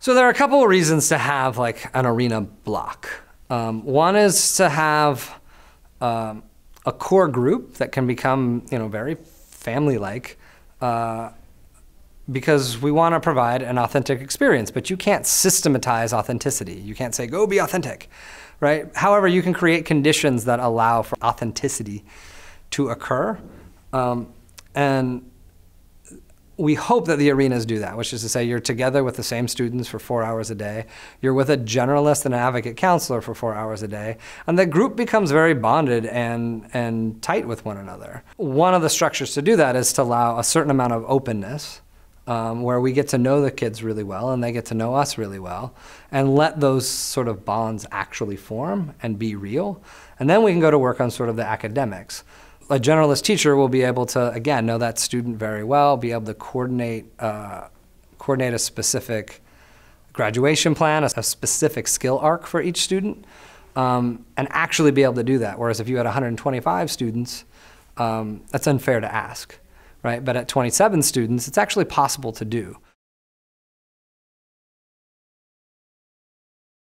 So there are a couple of reasons to have like an arena block. Um, one is to have um, a core group that can become, you know, very family-like, uh, because we want to provide an authentic experience. But you can't systematize authenticity. You can't say go be authentic, right? However, you can create conditions that allow for authenticity to occur, um, and we hope that the arenas do that, which is to say you're together with the same students for four hours a day, you're with a generalist and an advocate counselor for four hours a day, and the group becomes very bonded and, and tight with one another. One of the structures to do that is to allow a certain amount of openness um, where we get to know the kids really well and they get to know us really well and let those sort of bonds actually form and be real. And then we can go to work on sort of the academics a generalist teacher will be able to, again, know that student very well, be able to coordinate, uh, coordinate a specific graduation plan, a, a, specific skill arc for each student, um, and actually be able to do that. Whereas if you had 125 students, um, that's unfair to ask, right? But at 27 students, it's actually possible to do.